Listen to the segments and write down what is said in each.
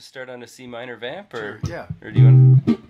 just start on a C minor vamp, or Yeah. or do you want?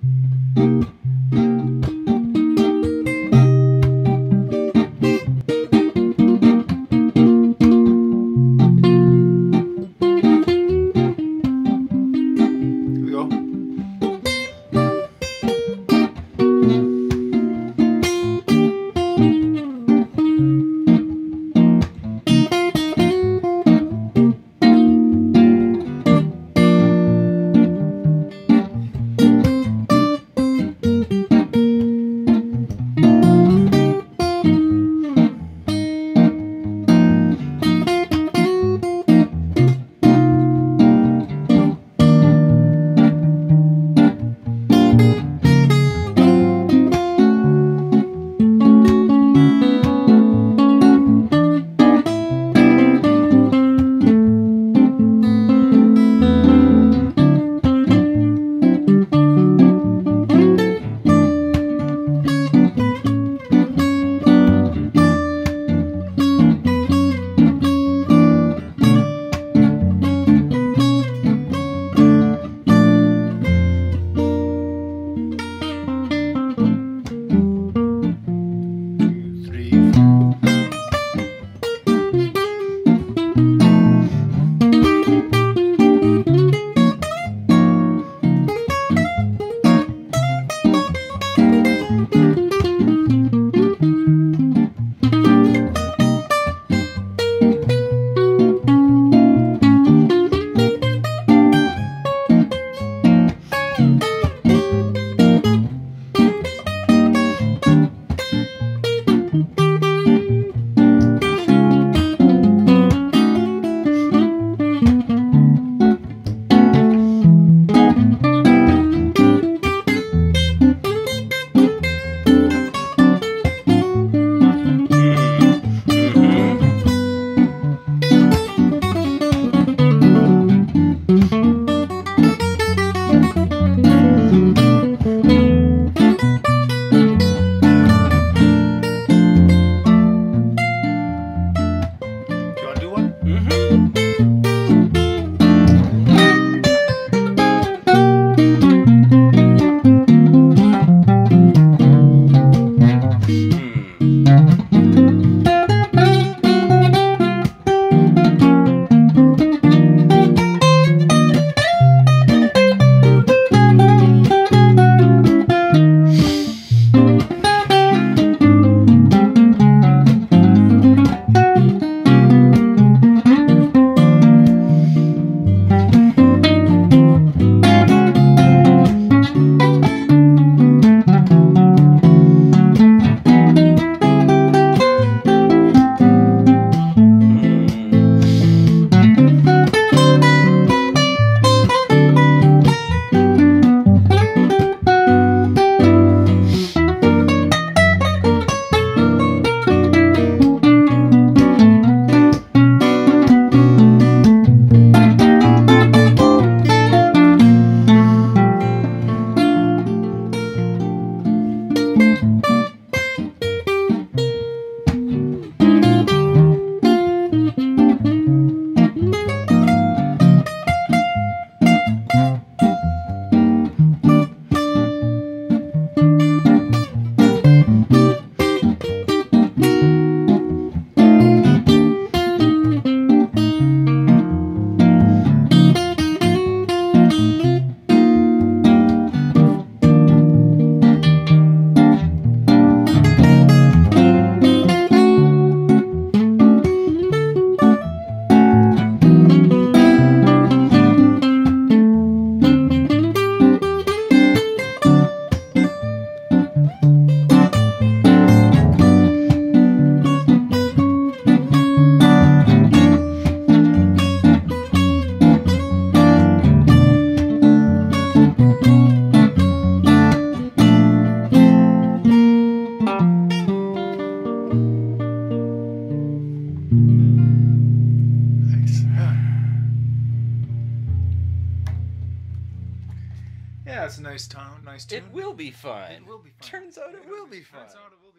Yeah, it's a nice tone, nice tune. It will be fun. It will be fun. Turns out it will be Turns fun. out it will